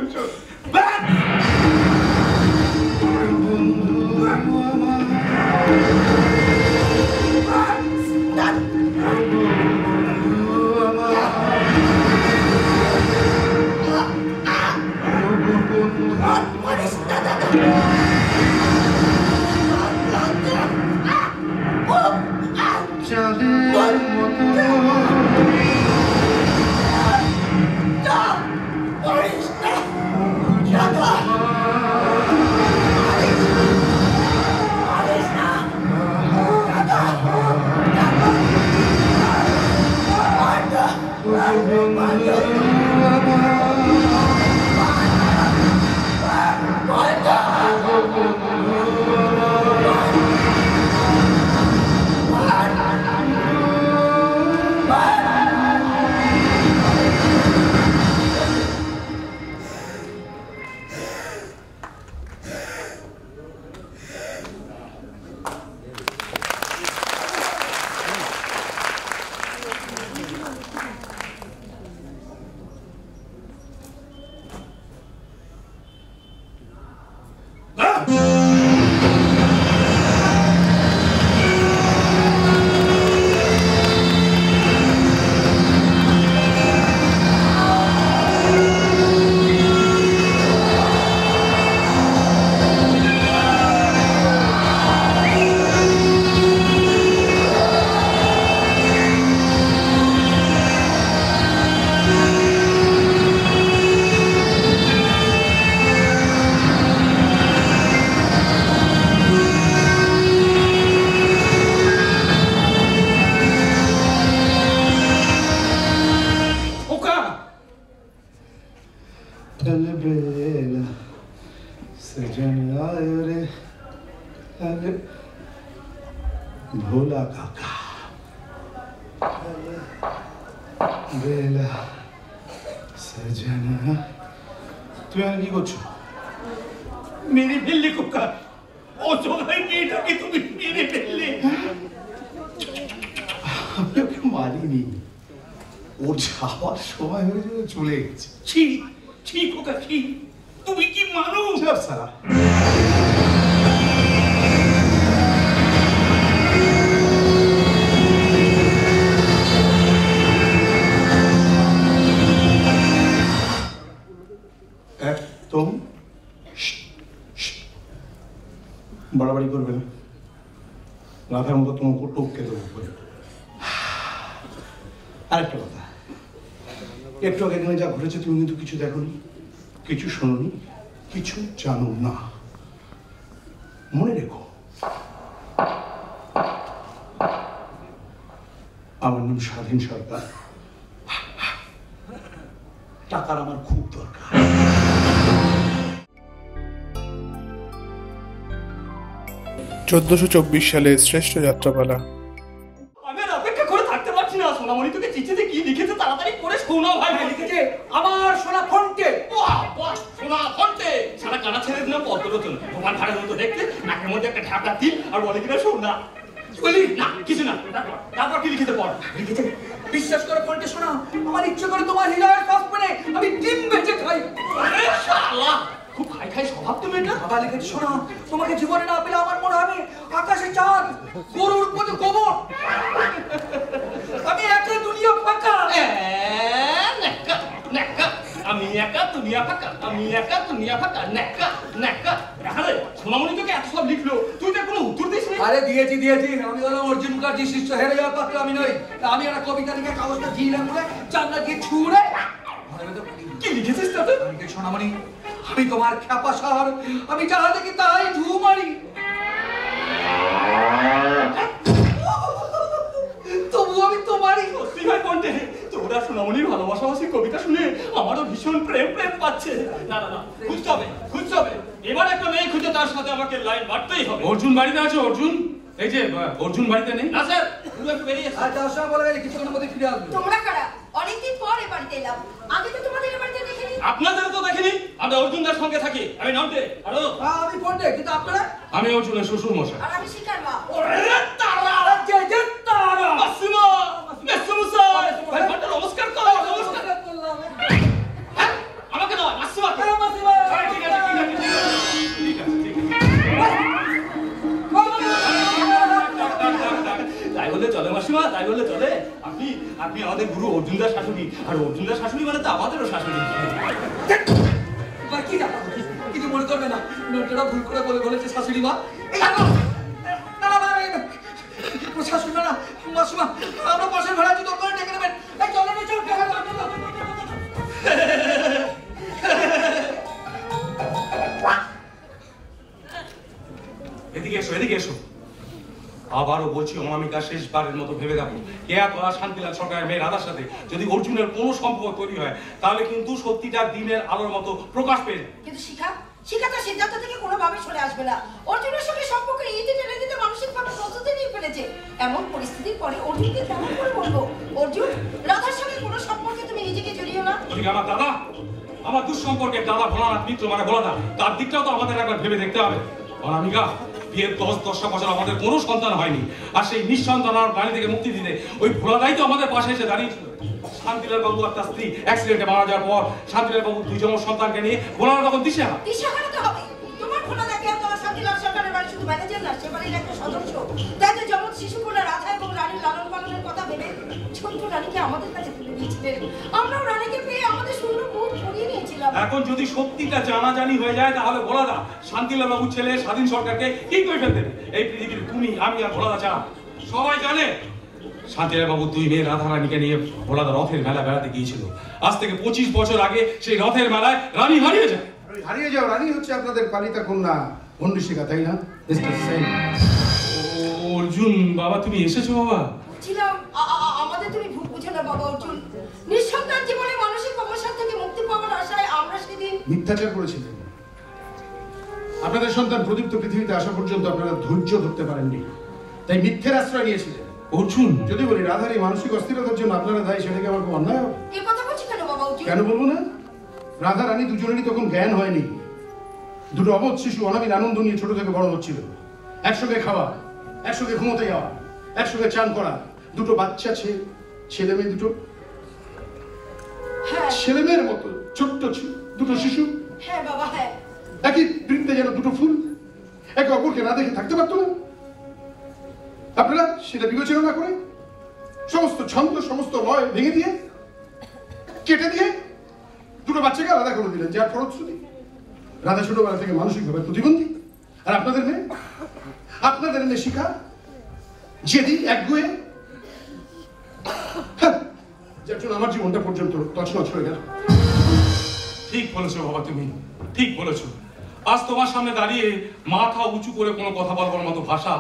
বাড়াবাড়ি করবে না। রাধার মতো তোমাকে টপকে দেবো। করে আরেকটা কথা। একটু আগে এখানে যা ঘটেছে, তুমি কিন্তু কিছু দেখোনি, কিছু শোনোনি, কিছু জানো না। মনে রেখো। আমার নাম স্বাধীন সরকার। টাকার আমার খুব দরকার। চোদ্দশো চব্বিশ সালে শ্রেষ্ঠ যাত্রাপালা। আমি অপেক্ষা করে থাকতে পারছি না। সোনামণি তোকে চিঠিতে কি লিখেছে তাড়াতাড়ি করে শোনা ভাই। ভাই লিখেছে আমার সোনা ফন্টে। বাহ বাহ সোনা ফন্টে। সারা কানা ছেড়ে দিলাম পদ্ম রতন ভাড়ার মতো দেখতে নাকের মধ্যে একটা ঢাকা তিল আর বলে কিনা সোনা বলি না কিছু না। তারপর কি লিখেছে পড়? লিখেছে বিশ্বাস করে ফোনটা শোনা আমার ইচ্ছে করে তোমার হৃদয়ের সসপ্যানে আমি ডিম বেঁচে খাই। শালা! খুব খাই খাই স্বভাব তুমি এটা বাবা লিখেছে শোনা তোমাকে জীবনে না পেলে আমার মনে হবে আকাশে চাঁদ গরুর মতো গোবর। আমি একা দুনিয়া ফাঁকা। আমি একা দুনিয়া ফাঁকা আমি একা দুনিয়া ফাঁকা নেকা নেকা। আরে সোনামণি তোকে এত সব লিখলো তুই তো কোনো উত্তর দিস আরে দিয়েছি দিয়েছি আমি হলাম অর্জুন মুখার্জি শিষ্য হেরে যাওয়ার পাত্র আমি নই। আমি একটা কবিতা লিখে কাগজটা দিয়ে ছুঁড়ে ঘরের ভেতর পাঠিয়ে কি লিখেছিস তাতে সোনামণি আমি তোমার খ্যাপা শহর আমি যাহা দেখি তাই ঢু মারি। তবু আমি তোমারই কণ্ঠে তোরা সোনামণির ভালোবাসাবাসি কবিতা শুনে আমারও ভীষণ প্রেম প্রেম পাচ্ছে। না না না খুঁজতে হবে খুঁজতে হবে। এবার একটা মেয়ে খুঁজে তার সাথে আমাকে লাইন মারতেই হবে। অর্জুন বাড়িতে আছে অর্জুন? এই যে অর্জুন বাড়িতে নেই? না স্যার তুমি একটু বেরিয়ে যাওয়ার বলে গেলে কিছুক্ষণের মধ্যে ফিরে আসবে। তোমরা কারা? অনেকদিন পর এ বাড়িতে এলাম। আগে তো তোমাদের এ বাড়িতে দেখিনি আপনাদের তো দেখিনি। আমরা অর্জুনদার সঙ্গে থাকি। আমি নামতে। আরও। হ্যাঁ, আমি পন্ডে কিন্তু আপনারা? আমি অর্জুনের শ্বশুর মশাই। আর আমি শিকার মা। ওরে তারা আর যে যে তারা মাসিমা। মেসুমু! স্যার ভাই বড় নমস্কার করো নমস্কার। করলাম। আমাকে দাও মাসিমা। হ্যাঁ, মাসিমা। ঠিক আছে ঠিক আছে। তাই বলে চলে মাসিমা তাই বলে চলে। আপনি আপনি আমাদের গুরু অর্জুনদার শাশুড়ি। আর অর্জুনদার শাশুড়ি মানে তো আমাদেরও শাশুড়ি। কি জানো কিছু মনে করবে না। নোটটা ভুল করে বলে বলেছে শাশুড়ি মা। শাশুড়ি না মাসুমা আমরা পাশের দরকার ডেকে নেবেন। এই চলো না চলো। এদিকে এসো এদিকে এসো। আবারও বলছি অনামিকা শেষবারের মতো ভেবে দেখো। কেয়া তোরা শান্তিলাল সরকারের মেয়ে রাধার সাথে? যদি অর্জুনের কোনো সম্পর্ক তৈরি হয় তাহলে কিন্তু সত্যিটা দিনের আলোর মতো প্রকাশ পেয়ে। কিন্তু শিখা শিখা তো সিদ্ধান্ত থেকে কোনোভাবে সরে আসবে না। অর্জুনের সঙ্গে সম্পর্কে ইতি টেনে দিতে মানসিকভাবে প্রস্তুতি নিয়ে ফেলেছে। এমন পরিস্থিতির পরে অর্জুনকে কেমন করে বলব? অর্জুন রাধার সঙ্গে কোনো সম্পর্কে তুমি নিজেকে জড়িও না? আমার দাদা আমার দুঃসম্পর্কের দাদা ভোলানাথ মিত্র মানে ভোলাদা তার দিকটাও তো আমাদের একবার ভেবে দেখতে হবে। অনামিকা বিয়ের দশ দশটা বছর আমাদের কোনো সন্তান হয়নি। আর সেই নিঃসন্তান বাড়ি থেকে মুক্তি দিতে ওই ভোলাদাই তো আমাদের পাশে এসে দাঁড়িয়েছিল শান্তিলাল বাবু আর তার স্ত্রী অ্যাক্সিডেন্টে মারা যাওয়ার পর শান্তিলাল বাবু দুই জমর সন্তানকে নিয়ে ভোলানা তখন দিশে শুধু ম্যানেজার না, সে যেমন পালনের কথা রানীকে আমাদের কাছে আমরাও রানীকে পেয়ে এখন যদি সত্যিটা জানাজানি হয়ে যায় তাহলে ভোলাদা শান্তিলাল বাবুর ছেলে স্বাধীন সরকারকে কি করে ফেলতে এই পৃথিবীর তুমি আমি আর ভোলাদা ছাড়া সবাই জানে? শান্তিলাল বাবু দুই মেয়ে রাধা রানীকে নিয়ে ভোলাদা রথের মেলা বেড়াতে গিয়েছিল। আজ থেকে পঁচিশ বছর আগে সেই রথের মেলায় রানী হারিয়ে যায়। হারিয়ে যাও রানী হচ্ছে আপনাদের পালিতা কন্যা ভন্ডুশিকা তাই না? মিস্টার সেন অর্জুন বাবা তুমি এসেছ বাবা? ছিলাম আমাদের তুমি ভুল বুঝে না বাবা অর্জুন নিঃসন্তান জীবনে মানসিক অবসাদ থেকে মুক্তি পাওয়ার আশায় আমরা সেদিন মিথ্যাচার করেছিলেন আপনাদের সন্তান প্রদীপ্ত পৃথিবীতে আসা পর্যন্ত আপনারা ধৈর্য ধরতে পারেননি। তাই মিথ্যের আশ্রয় নিয়েছিলেন। অর্জুন। যদি বলি রাধার মানসিক অস্থিরতার জন্য আপনারা দায়ী সেটাকে আমার খুব অন্যায় হবে? কেন বাবা অর্জুন? কেন বলব না? রাধা রানী দুজনেরই তখন জ্ঞান হয়নি। দুটো অবধ শিশু অনাবিল আনন্দ নিয়ে ছোট থেকে বড় হচ্ছিল। একসঙ্গে খাওয়া একসঙ্গে ঘুমোতে যাওয়া একসঙ্গে চান করা। দুটো বাচ্চা ছেলে মেয়ে দুটো। হ্যাঁ। ছেলে মেয়ের মতো ছোট্ট ছি- দুটো শিশু? হ্যাঁ বাবা হ্যাঁ। একই বৃত্তে যেন দুটো ফুল? একে অপরকে না দেখে থাকতে পারতো না? আপনারা সেটা বিবেচনা না করে সমস্ত ছন্দ সমস্ত লয় ভেঙে দিয়ে কেটে দিয়ে দুটো বাচ্চাকে আলাদা করে দিলেন যার ফলশ্রুতি রাধা ছোটবেলা থেকে মানসিকভাবে প্রতিবন্ধী। আর আপনাদের মেয়ে? আপনাদের মেয়ে শিখা যেদি একগুয়ে। হ্যাঁ, যার জন্য আমার জীবনটা পর্যন্ত তছনছ হয়ে গেল। ঠিক বলেছ বাবা তুমি, ঠিক বলেছ। আজ তোমার সামনে দাঁড়িয়ে মাথা উঁচু করে কোনো কথা বলবার মতো ভাষা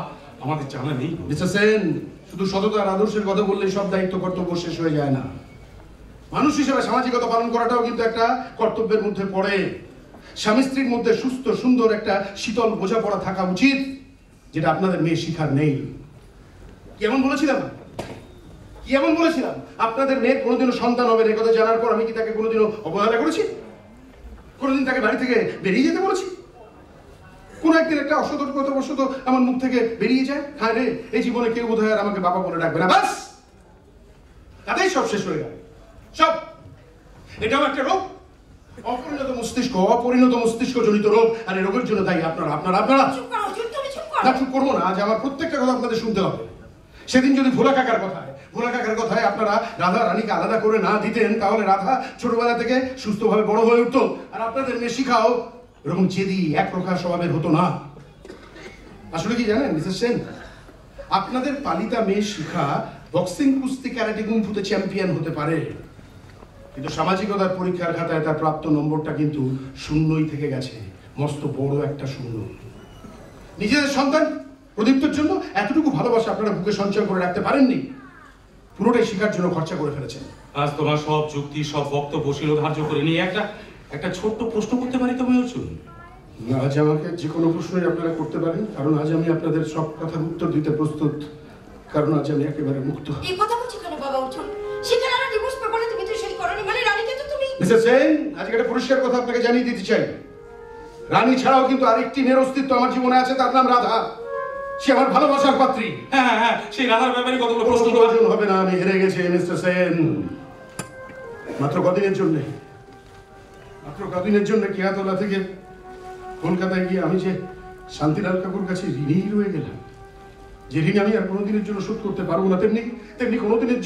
আমাদের জানা নেই। মিস্টার সেন, শুধু সততার আদর্শের কথা বললে সব দায়িত্ব, কর্তব্য শেষ হয়ে যায় না। মানুষ হিসেবে সামাজিকতা পালন করাটাও কিন্তু একটা কর্তব্যের মধ্যে পড়ে। স্বামী স্ত্রীর মধ্যে সুস্থ, সুন্দর একটা শীতল বোঝাপড়া থাকা উচিত, যেটা আপনাদের মেয়ে শিখার নেই। কেমন বলেছিলাম? কি এমন বলেছিলাম? আপনাদের মেয়ের কোনোদিনও সন্তান হবে না জানার পর আমি কি তাকে কোনোদিনও অবহেলা করেছি? কোনোদিন তাকে বাড়ি থেকে বেরিয়ে যেতে বলেছি? কোন একদিন একটা অসতর্কতাবশত আমার মুখ থেকে বেরিয়ে যায়। হ্যাঁ রে এই জীবনে কেউ বোধ আর আমাকে বাবা বলে ডাকবে না। বাস তাতেই সব শেষ হয়ে গেল। সব! এটাও একটা রোগ। অপরিণত মস্তিষ্ক অপরিণত মস্তিষ্ক জনিত রোগ। আর এই রোগের জন্য দায়ী আপনারা আপনারা আপনারা। না চুপ করব না। আজ আমার প্রত্যেকটা কথা আপনাদের শুনতে হবে। সেদিন যদি ভোলা কাকার কথায় ভোলা কাকার কথায় আপনারা রাধা রানীকে আলাদা করে না দিতেন, তাহলে রাধা ছোটবেলা থেকে সুস্থভাবে বড় হয়ে উঠতো। আর আপনাদের মেয়ে শিখাও এরকম জেদি এক প্রকার স্বভাবের হতো না। আসলে কি জানেন, মিসেস সেন? আপনাদের পালিতা মেয়ে শিখা বক্সিং কুস্তি, ক্যারাটে গুম্ফুতে চ্যাম্পিয়ন হতে পারে। কিন্তু সামাজিকতার পরীক্ষার খাতায় তার প্রাপ্ত নম্বরটা কিন্তু শূন্যই থেকে গেছে। মস্ত বড় একটা শূন্য। নিজেদের সন্তান প্রদীপ্তর জন্য এতটুকু ভালোবাসা আপনারা বুকে সঞ্চয় করে রাখতে পারেননি। পুরোটাই শিকার জন্য খরচা করে ফেলেছেন। আজ তোমার সব যুক্তি সব বক্তব্য শিরোধার্য করে নিয়ে একটা একটা ছোট্ট প্রশ্ন করতে পারি তুমি অর্জুন আজ আমাকে যে কোনো প্রশ্নই আপনারা করতে পারেন কারণ আজ আমি আপনাদের সব কথার উত্তর দিতে প্রস্তুত কারণ আজ আমি একেবারে মুক্ত। এই কথা বলছি কেন বাবা সেখানে ডিভোর্স পেপারে তুমি তো সই করনি মানে রানীকে তো তুমি মিস্টার সেন আজকে একটা পরিষ্কার কথা আপনাকে জানিয়ে দিতে চাই। রানী ছাড়াও কিন্তু আরেকটি মেয়ের অস্তিত্ব আমার জীবনে আছে তার নাম রাধা। সে আমার ভালোবাসার পাত্রী। হ্যাঁ হ্যাঁ হ্যাঁ সেই রাধার ব্যাপারে কতগুলো প্রশ্ন প্রশ্ন প্রয়োজন হবে না আমি হেরে গেছি মিস্টার সেন। মাত্র কদিনের জন্য। মাত্র কদিনের জন্য কেয়াতলা থেকে কলকাতায় গিয়ে আমি যে শান্তিলাল কাকুর কাছে ঋণেই রয়ে গেলাম। যে ঋণ আমি আর কোনোদিনের জন্য শোধ করতে পারব না তেমনি তেমনি কোনোদিনের